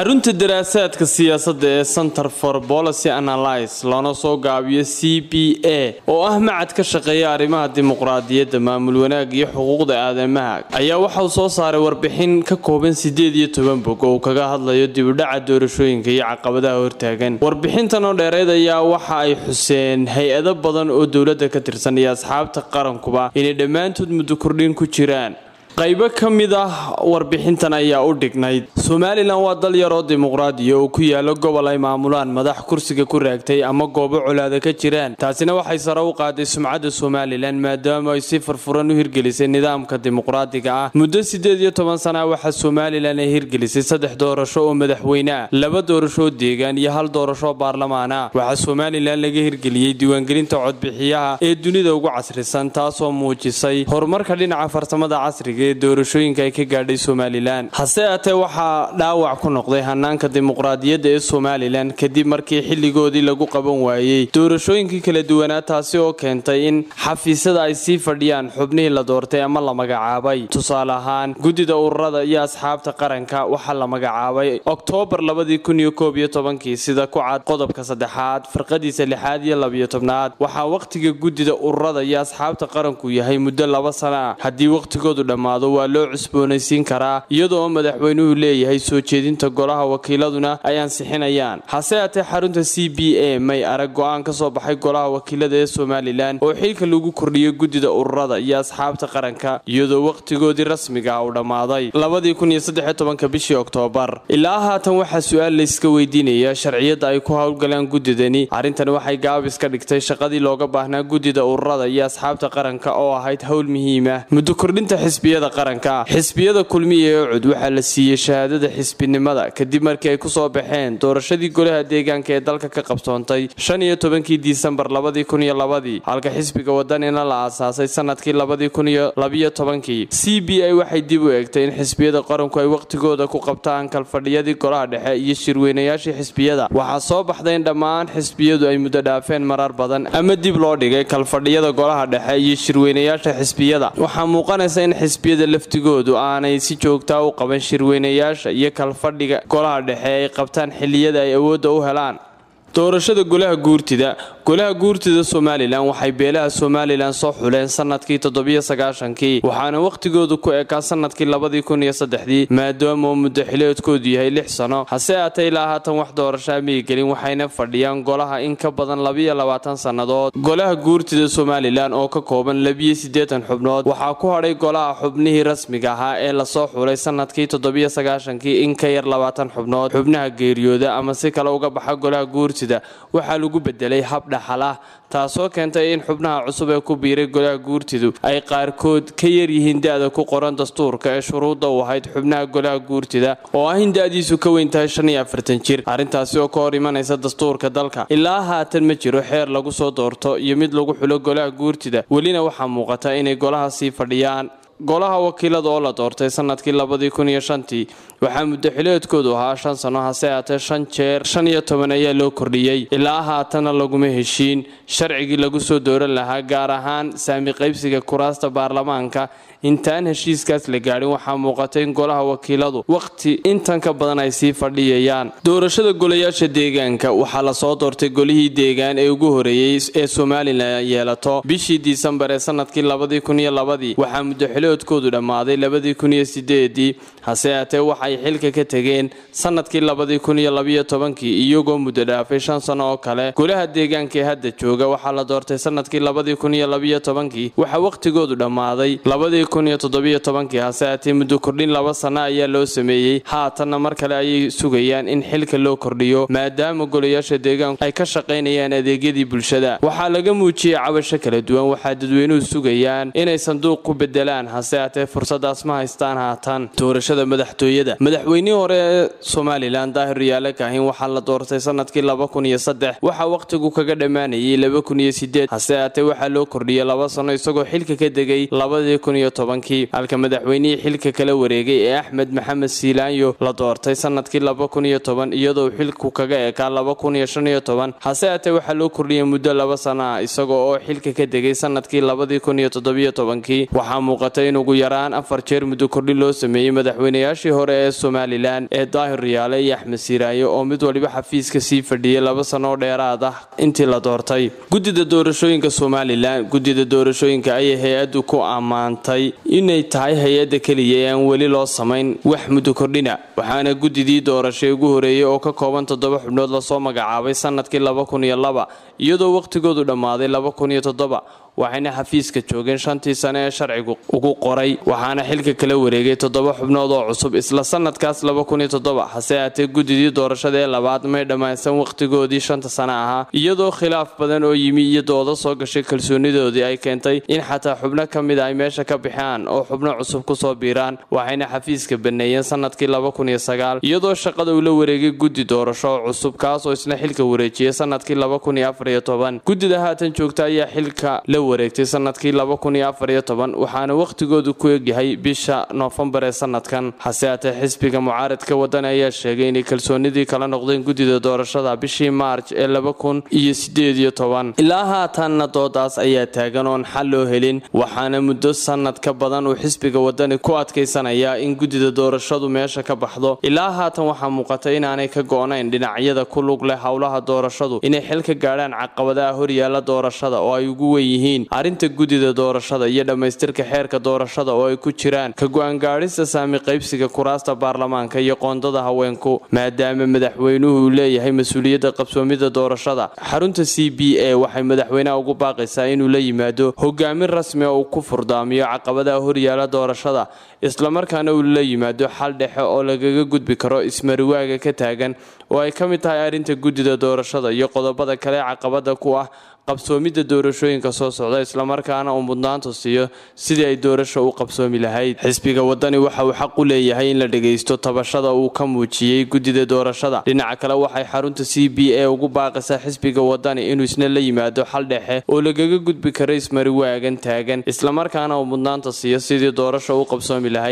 xarunta daraasaadka siyaasadda ee center for policy analyse loona soo gaabiyo c b a oo ah macad ka shaqeeya arrimaha dimuqraadiyadda maamul wanaag iyo xuquuqda aadamaha ayaa waxa uu soo saaray warbixin ka kooban sideed iyo toban bog oo uu kaga hadlayo dibudhaca doorashooyinka iyo caqabadaha hortaagan. Warbixintan oo dheereed ayaa waxa ay xuseen hay'ado badan oo dowladda ka tirsan iyo asxaabta qarankuba inay dhammaantood muddo kordhin ku jiraan qaybo ka mid ah warbixintan ayaa u dhignayd. Somalilan waa dal yaroo dimuqraadiya oo ku yaalla gobol ay maamulaan madax kursiga ku raagtay ama goobo colaada ka jiraan. Taasina waxay sare u qaaday sumcadda somalilan maadaama ay si furfuran u hirgelisay nidaamka dimuqraadiga ah. Muddo sideed iyo toban sana waxaa somalilan ay hirgelisay saddex doorasho oo madaxweyne ah laba doorashoo deegaan iyo hal doorashoo baarlamaan ah. Waxaa somalilan laga hirgeliyey diiwaangelinta codbixiyaha ee dunida ugu casrisan taasoo muujisay horumarka dhinaca farsamada casriga ee doorashooyinka ay ka gaadhay somalilan hase aatee waxaa dhaawac ku noqday hanaanka dimuqraadiyadda ee somalilan kadib markii xilligoodii lagu qaban waayey. Doorashooyinkii kala duwanaa taasi oo keentay in xafiisyada ay sii fadhiyaan xubnihii la doortay ama la magacaabay. Tusaale ahaan guddida ururada iyo asxaabta qaranka waxaa la magacaabay oktoobar labadii sida ku cad qodobka saddexaad farqadiisa lixaad iyo labiyo tobnaad. Waxaa wakhtiga guddida ururada iyo asxaabta qaranku yahay muddo laba sana. Ah haddii wakhtigoodu dhammaado waa loo cusboonaysiin karaa iyadoo madaxweynuhu leeyahay soo jeedinta golaha wakiiladuna ay ansixinayaan hase haatee xarunta c b a may arag go'aan ka soo baxay golaha wakiilada ee somalilan oo xilka lagu kordhiyay guddida ururada iyo asxaabta qaranka iyadoo wakhtigoodii rasmiga ah uu dhammaaday. Bishii oktoobar ilaa haatan waxaa su'aal layska weydiinaya sharciyadda ay ku howlgalaan guddidani. Arrintani waxay gaabis ka dhigtay shaqadii looga baahnaa guddida ururada iyo asxaabta qaranka oo ahayd howl muhiima muddo kordhinta xisbiyada qaranka. Xisbiyada kulmiya ee cud waxaa la siiyey shahaadada xisbinimada kadib markii ay ku soo baxeen doorashadii golaha deegaanka ee dalka ka qabsoontay shan iyo tobankii disembar labadii kun iyo labadii halka xisbiga wadanina la aasaasay sannadkii labadii kun iyo labiyo tobankii. C b a waxay dib u eegtay in xisbiyada qaranku ay wakhtigooda ku qabtaan kalfadhiyadii golaha dhexe iyo shirweynayaashii xisbiyada. Waxaa soo baxday in dhammaan xisbiyadu ay muddo dhaafeen marar badan ama dib loo dhigay kalfadhiyada golaha dhexe iyo shirweynayaasha xisbiyada. Waxaa muuqanaysa in xisbiyada laftigoodu aanay si joogtaa u qaban shirweynayaasha iyo kalfadhiga golaha dhexe ay qabtaan xilliyada ay awoodda u helaan doorashada golaha guurtida. Golaha guurtida somalilan waxay beelaha somalilan soo xuleen sannadkii toddobiyo sagaashankii waxaana wakhtigoodu ku ekaa sannadkii labadii kun iyo saddexdii maadaama muddo xileedkoodu yahay lix sano. Hase aatee ilaa haatan wax doorashaa miyay gelin waxayna fadhiyaan golaha in ka badan labiyo labaatan sannadood. Golaha guurtida somalilan oo ka kooban labiyo siddeetan xubnood waxaa ku hadhay golaha xubnihii rasmiga ahaa ee la soo xulay sannadkii toddobiyo sagaashankii in ka yar labaatan xubnood. Xubnaha geeriyooda ama si kale uga baxa golaha guurtida waxaa lagu bedelay hab dhaxal ah taasoo keentay in xubnaha cusub ee ku biiray golaha guurtidu ay qaarkood ka yaryihiin da-da ku qoran dastuurka ee shuruudda u ahayd xubnaha golaha guurtida oo ah in da-diisu ka weyn tahay shan iyo afartan jir. Arrintaasi oo ka hor imanaysa dastuurka dalka ilaa haatan ma jiro xeer lagu soo doorto iyo mid lagu xulo golaha guurtida welina waxaa muuqata inay golaha sii fadhiyaan golaha wakiilada oo la doortay sannadkii labadii kun iyo shantii waxaa muddo xileedkoodu ahaa shan sano hase haatee shan jeer shan iyo toban ayaa loo kordhiyey. Ilaa haatana laguma heshiin. Sharcigii lagu soo dooran lahaa gaar ahaan saami qaybsiga kuraasta baarlamaanka intaan heshiiskaas la gaadhin waxaa muuqatay in golaha wakiiladu wakhti intan ka badan ay sii fadhiyayaan. Doorashada golayaasha deegaanka waxaa la soo doortay golihii deegaan ee ugu horeeyey ee somalilan yeelato. Bishii disembar ee sannadkii labadii kun iyo labadii waxaa muddo xileedkoodu dhammaaday labadii kun iyo sideedii hase haatee waxay xilka ka tegeen sannadkii labadii kun iyo labiyo tobankii iyagoo muddo dhaafay shan sano oo kale. Golaha deegaanka ee hadda jooga waxaa la doortay sannadkii labadii kun iyo labiyo tobankii waxaa wakhtigoodu dhammaaday labadii kun iyo toddobiyo tobankii hase haatee muddo kordhin laba sano ayaa loo sameeyey. Haatanna mar kale ayay sugayaan in xilka loo kordhiyo maadaama golayaasha deegaanku ay ka shaqaynayaan adeegyadii bulshada. Waxaa laga muujiyey cabasho kala duwan waxaa dadweynuhu sugayaan inay sanduuq ku bedelaan hase haatee fursadaas ma haystaan haatan. Doorashada madaxtooyada. Madaxweynihii hore ee somalilan daahir riyaale kaahin waxaa la doortay sannadkii laba kun iyo saddex. Waxaa wakhtigu kaga dhammaanayay laba kun iyo sideed hase haatee waxaa loo kordhiyey laba sano isagoo xilka ka degay labadii kun iyo tobankii halka madaxweynihii xilka kala wareegay ee axmed maxamed siilaanyo la doortay sannadkii laba kun iyo toban iyadoo xilku kaga ekaa laba kun iyo shan iyo toban. Hase haatee waxaa loo kordhiyey muddo laba sano ah isagoo oo xilka ka degay sannadkii labadii kun iyo toddobiyo tobankii. Waxaa muuqata muuqata in ugu yaraan afar jeer muddo kordhin loo sameeyey madaxweynayaashii hore ee somalilan ee daahir riyaale iyo axmed siiraayo oo mid waliba xafiiska sii fadhiyay laba sano oo dheeraad ah intii la doortay. Guddida doorashooyinka somalilan guddida doorashooyinka ayay hay'addu ku ammaantay inay tahay hay'adda keliya ee aan weli loo samayn. Wax muddo kordhina waxaana guddidii doorashay ugu horeeyey oo ka kooban toddoba xubnood la soo magacaabay sannadkii iyadoo wakhtigoodu dhammaaday waxayna xafiiska joogeen shantii sane ee sharcigu ugu qoray waxaana xilka kala wareegay toddoba xubnood oo cusub. Isla sanadkaas hase aatee guddidii doorashada ee labaad may dhammaysan wakhtigoodii shanta sane ahaa iyadoo khilaaf badan oo yimi iyo doodo soo gashay kalsoonidoodii ay keentay in xataa xubno ka mida ay meesha ka bixaan oo xubno cusub ku soo biiraan waxayna xafiiska baneeyeen sannadkii iyadoo shaqada uu la wareegay guddi doorasho oo cusub kaasoo isna xilka wareejiyay sannadkii guddida haatan joogta ayaa xilka la wareegtay sannadkii waxaana wakhtigoodu ku egyahay bisha noofembar ee sanadkan hase aatee xisbiga mucaaradka wadani ayaa sheegay inay kalsoonidii kala noqdeen guddida doorashada bishii maarj ee ilaa haatanna doodaas ayaa taagan oon xal loo helin waxaana muddo sanad ka badan uu xisbiga wadani ku adkaysanayaa in guddida doorashadu meesha ka baxdo. Ilaa haatan waxaa muuqata inaanay ka go-nayn dhinacyada ku lug leh howlaha doorashadu inay xil ka gaadhaan caqabadaha horyaala doorashada oo ay ugu wen yihiin arrinta guddida doorashada iyo dhammaystirka xeerka doorashada oo ay ku jiraan ka go'aangaadhista saami qaybsiga kuraasta baarlamaanka iyo qoondada haweenku maadaama madaxweynuhu uu leeyahay mas'uuliyadda qabsoomida doorashada. Xarunta c b a waxay madaxweynaha ugu baaqaysaa inuu la yimaado hogaamin rasmi oo uu ku furdaamiyo caqabadaha horyaala doorashada islamarkaana uu la yimaado xal dhexe oo lagaga gudbi karo ismariwaaga ka taagan. Oo ay ka mid tahay arrinta guddida doorashada iyo qodobada kale caqabada ku ah qabsoomidda doorashooyinka soo socda islamarkaana uu mudnaanta siiyo sidii ay doorasha u qabsoomi lahayd. Xisbiga wadani waxa uu xaq u leeyahay in la dhagaysto tabashada uu ka muujiyey guddida doorashada. Dhinaca kale waxay xarunta c b a ugu baaqaysaa xisbiga wadani inuu isna la yimaado xal dhexe oo lagaga gudbi karo ismariwaagan taagan islamarkaana uu mudnaanta siiyo sidii doorasha u qabsoomi lahayd